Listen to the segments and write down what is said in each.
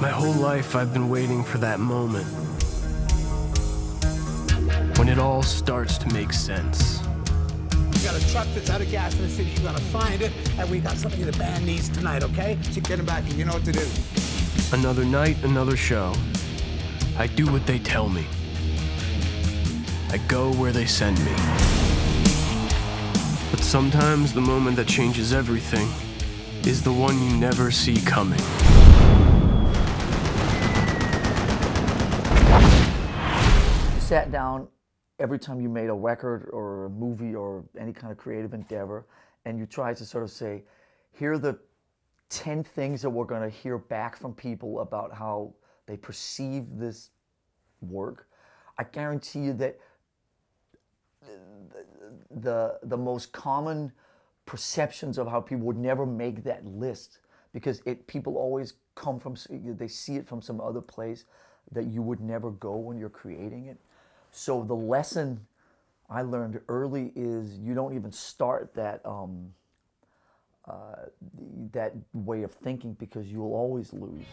life, I've been waiting for that moment when it all starts to make sense. You got a truck that's out of gas in the city. You gotta find it, and we got something the band needs tonight, okay? So get him back, and you know what to do. Another night, another show. I do what they tell me. I go where they send me. But sometimes the moment that changes everything is the one you never see coming. Sat down every time you made a record or a movie or any kind of creative endeavor, and you tried to sort of say, here are the 10 things that we're going to hear back from people about how they perceive this work. I guarantee you that the, the most common perceptions of how people would never make that list because it people always come from they see it from some other place that you would never go when you're creating it so the lesson i learned early is you don't even start that um, uh, that way of thinking because you'll always lose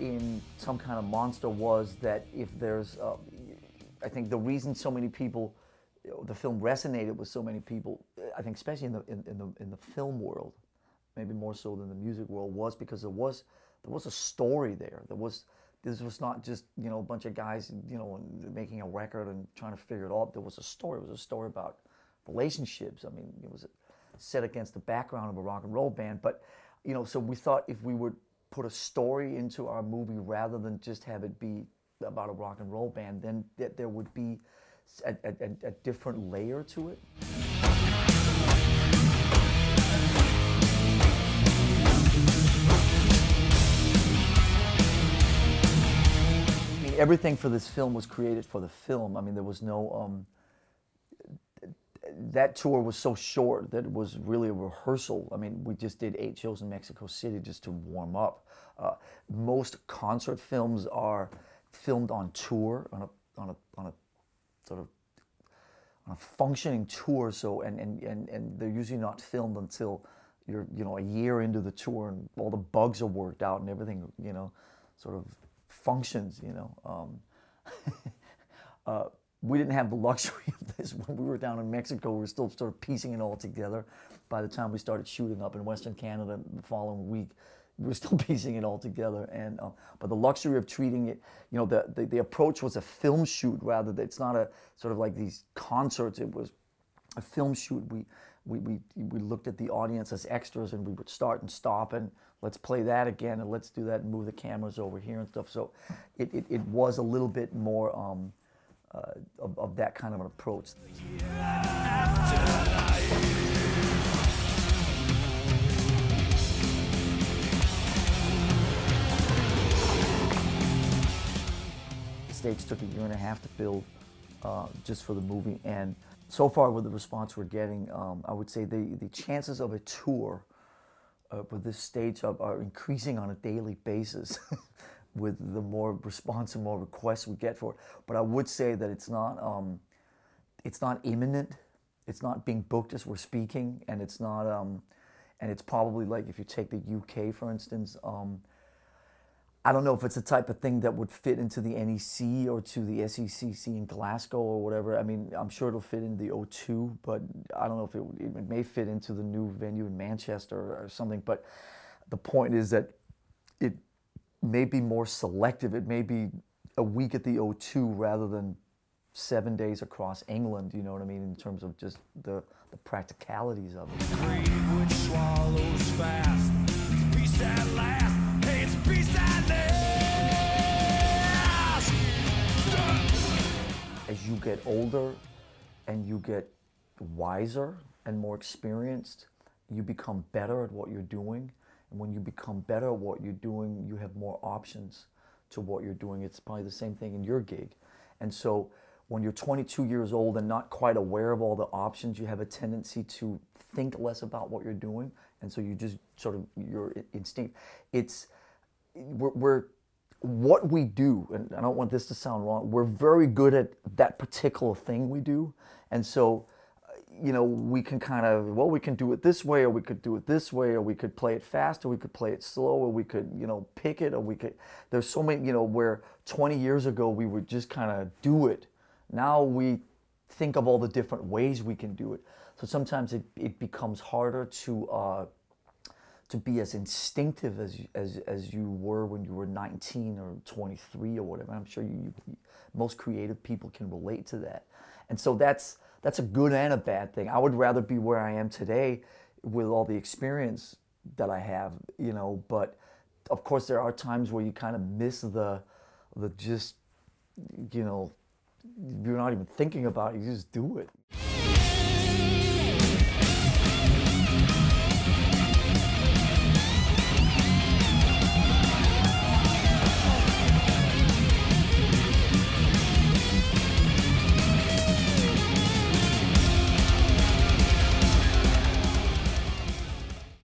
in some kind of monster was that if there's uh, i think the reason so many people the film resonated with so many people i think especially in the in, in, the in the film world maybe more so than the music world was because there was there was a story there. There was this was not just you know a bunch of guys you know making a record and trying to figure it out. There was a story. It was a story about relationships. I mean it was set against the background of a rock and roll band. But you know so we thought if we would put a story into our movie rather than just have it be about a rock and roll band, then that there would be a, a, a different layer to it. I mean, everything for this film was created for the film. I mean, there was no. Um, that tour was so short that it was really a rehearsal. I mean, we just did eight shows in Mexico City just to warm up. Uh, most concert films are filmed on tour, on a, on a, on a sort of on a functioning tour. So, and, and, and, and they're usually not filmed until you're, you know, a year into the tour and all the bugs are worked out and everything, you know, sort of functions, you know. Um, uh, we didn't have the luxury of this when we were down in Mexico. We were still sort of piecing it all together. By the time we started shooting up in Western Canada the following week, we were still piecing it all together. And uh, but the luxury of treating it, you know, the, the, the approach was a film shoot rather it's not a sort of like these concerts. It was a film shoot. We we, we, we looked at the audience as extras and we would start and stop and let's play that again and let's do that and move the cameras over here and stuff. So it, it, it was a little bit more um, uh, of, of, that kind of an approach. The stage took a year and a half to build uh, just for the movie, and so far with the response we're getting, um, I would say the, the chances of a tour uh, with this stage are increasing on a daily basis. with the more response and more requests we get for it. But I would say that it's not um, it's not imminent. It's not being booked as we're speaking, and it's not um, and it's probably like if you take the UK for instance. Um, I don't know if it's the type of thing that would fit into the NEC or to the SECC in Glasgow or whatever. I mean, I'm sure it'll fit in the O2, but I don't know if it, it may fit into the new venue in Manchester or something. But the point is that it may be more selective. It may be a week at the O2 rather than seven days across England, you know what I mean, in terms of just the, the practicalities of it. As you get older and you get wiser and more experienced, you become better at what you're doing when you become better at what you're doing, you have more options to what you're doing. It's probably the same thing in your gig. And so when you're 22 years old and not quite aware of all the options, you have a tendency to think less about what you're doing, and so you just sort of your instinct. It's we're, we're what we do, and I don't want this to sound wrong. We're very good at that particular thing we do, and so you know, we can kind of, well, we can do it this way, or we could do it this way, or we could play it fast, or we could play it slow, or we could, you know, pick it, or we could. There's so many, you know, where 20 years ago we would just kind of do it. Now we think of all the different ways we can do it. So sometimes it, it becomes harder to uh, to be as instinctive as, as as you were when you were 19 or 23 or whatever. I'm sure you, you most creative people can relate to that, and so that's that's a good and a bad thing. I would rather be where I am today with all the experience that I have, you know, but of course there are times where you kind of miss the the just you know you're not even thinking about it, you just do it.